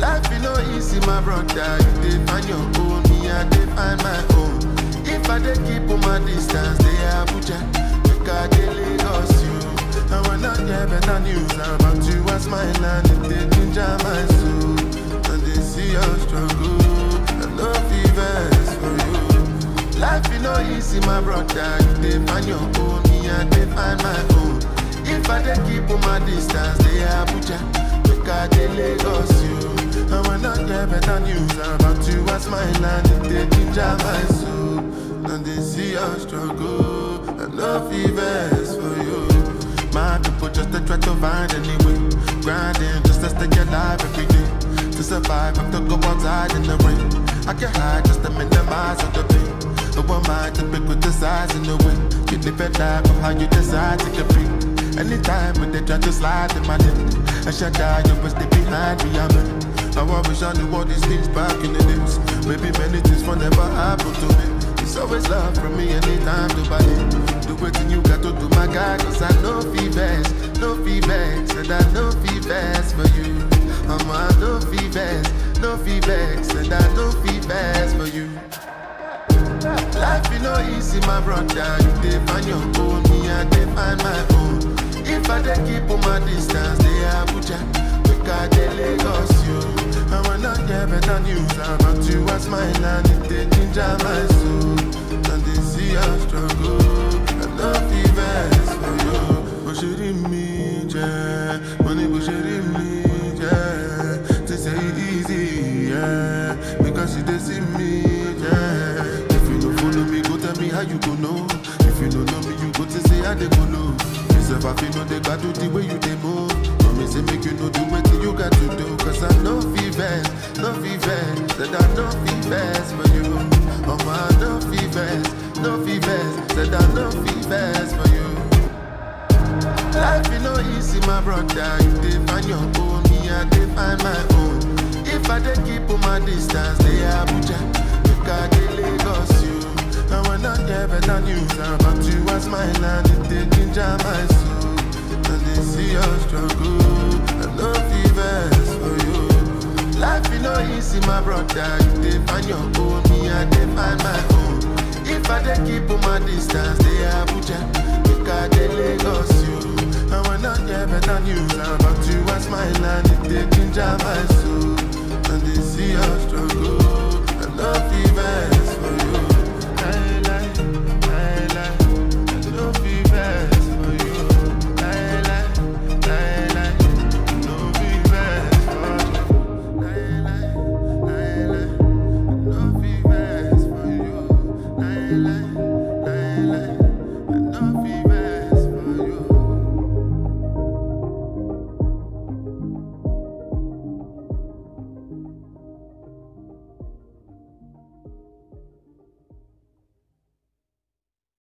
Life is no easy, my brother. You dey find your own, me I dey find my own. If I dey keep on my distance, they Abuja, make I dey Lagos you. And when I hear better news about you, I smile and it dey ginger my soul. And they see your struggle, and no fit vex for you. Life is no easy, my brother. You dey find your own, me I dey find my own. If I dey keep on my distance, they Abuja, I dey Lagos you. And when I hear better news about you, I smile and it dey ginger my soul. And they see your struggle, and no fit vex for you. My people just to try to find any way, grinding just to stay alive every day. To survive, have to go outside in the rain. I can hide just to minimize all the pain. No one mind to the size in the way. You live a life of how you decide to compete. Anytime when they try to slide in my lip, I shut down, you will stay behind me. I'm in. Now I wish I knew all these things back in the days. Maybe many things will never happen to me. It's always love from me anytime to buy it. Do what you got to do, my guy, cause I know fit vex, no fit vex, and I know fit vex for you. I'm a no fit vex, no fit vex, and I know fit vex for you. Life is no easy, my brother. You dey find your own, me I dey find my keep distance, they Abuja, make I dey Lagos you. And when I hear better news about you, I smile and it dey ginger my soul. And they see your struggle, and no fit vex for you. Bó ṣe rí mi jẹ́, mo ní bó ṣe rí mi jẹ́. They say easy, yeah, because you dey see me, yeah. If you don't follow me, go tell me how you go know. If you don't know me, you go to say how they go know. Yourself, I feel no they got do the way you they move. Promise say make you know do what you got to do. Cause I know fit vex, no fit vex, said I know fit vex for you. Oh my, no fit vex, no fit vex, said I know fit vex for you. Life is no easy, my brother. You dey find your own, me I dey find my own. If I dey keep on my distance, they Abuja, when I hear better news about you, I smile and it dey ginger my soul. And they see your struggle, and no fit vex for you. Life is no easy, my brother. You dey find your own, me I dey find my own. If I dey keep on my distance, they Abuja, make I dey Lagos you. And when I hear better news about you, I smile and it dey ginger my soul.